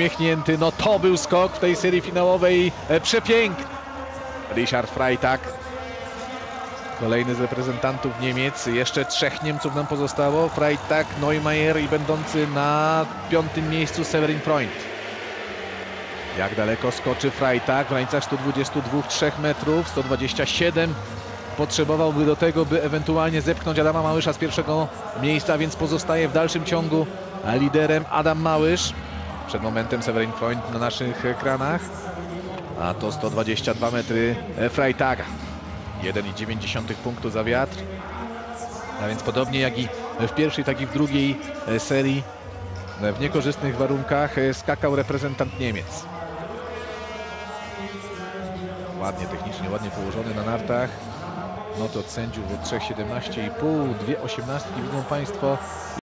Uśmiechnięty, no to był skok w tej serii finałowej e, przepiękny. Richard Freitag, kolejny z reprezentantów Niemiec. Jeszcze trzech Niemców nam pozostało. Freitag, Neumayer i będący na piątym miejscu Severin Freund. Jak daleko skoczy Freitag? W granicach 122-3 metrów, 127 potrzebowałby do tego, by ewentualnie zepchnąć Adama Małysza z pierwszego miejsca, więc pozostaje w dalszym ciągu liderem Adam Małysz. Przed momentem Severin Freund na naszych ekranach. A to 122 metry Freitaga. 1,9 punktu za wiatr. A więc podobnie jak i w pierwszej, tak i w drugiej serii w niekorzystnych warunkach skakał reprezentant Niemiec. Ładnie technicznie, ładnie położony na nartach. Noty od sędziów od 3,17,5, 2,18 widzą Państwo.